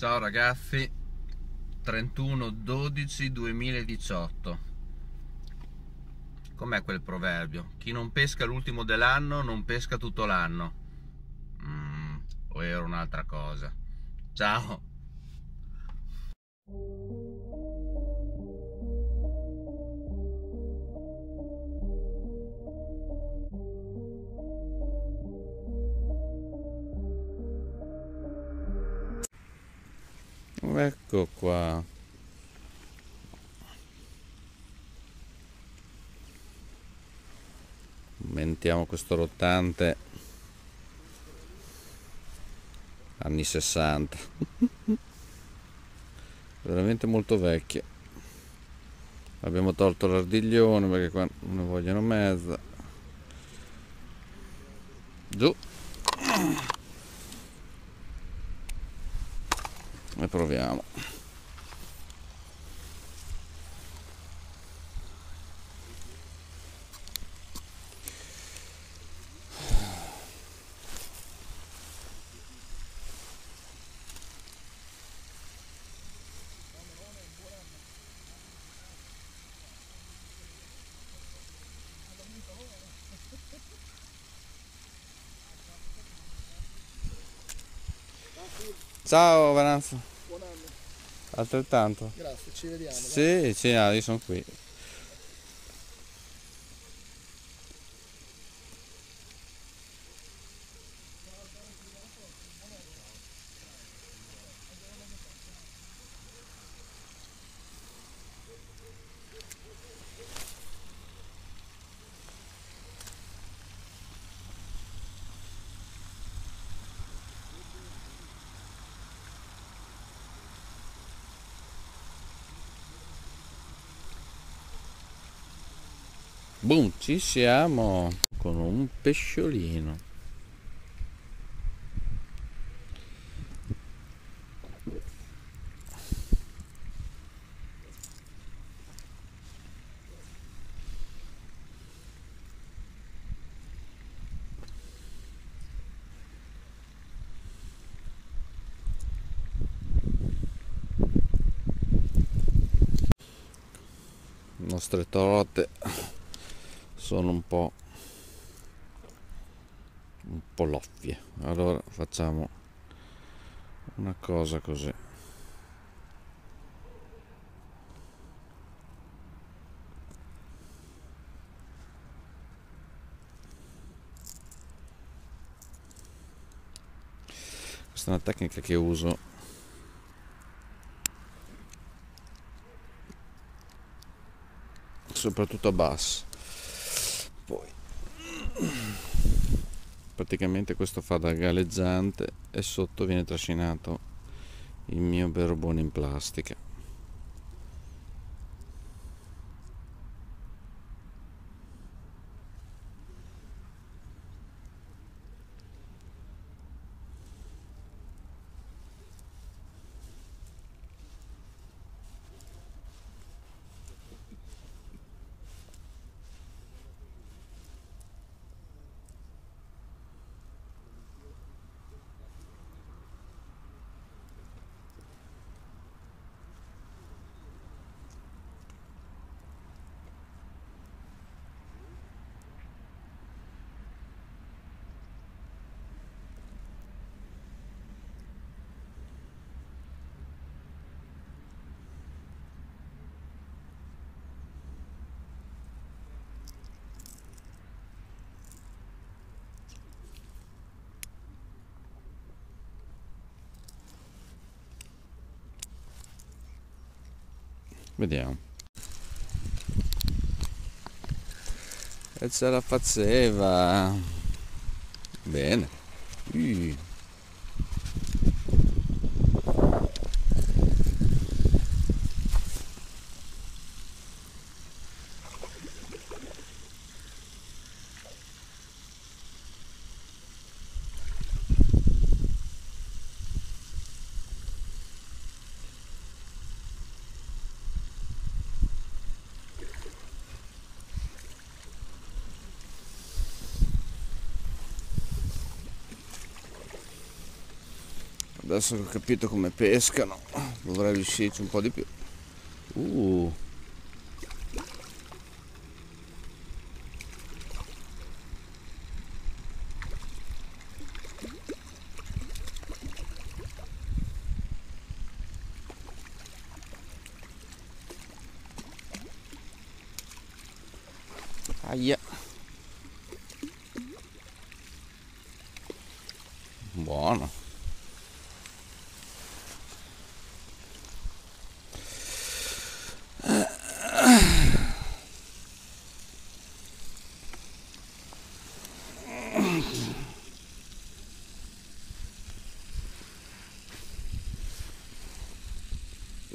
Ciao ragazzi, 31 12 2018. Com'è quel proverbio? Chi non pesca l'ultimo dell'anno non pesca tutto l'anno. Mm, o era un'altra cosa. Ciao. Ecco qua. Aumentiamo questo rottante anni 60. Veramente molto vecchio. Abbiamo tolto l'ardiglione perché qua ne vogliono mezza. Giù. Proviamo Ciao Vanazzo. Altrettanto. Grazie, ci vediamo. Sì, sì, ah, io sono qui. Boom, ci siamo con un pesciolino. nostre torote sono un po' un po' loffie. Allora facciamo una cosa così. Questa è una tecnica che uso soprattutto a basso poi. Praticamente questo fa da galleggiante e sotto viene trascinato il mio berbone in plastica Vediamo. E ce la faceva. Bene. Uh. Adesso che ho capito come pescano dovrei riuscirci un po' di più uh. Aia.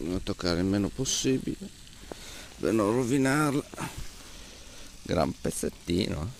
Devo toccare il meno possibile per non rovinarla. Gran pezzettino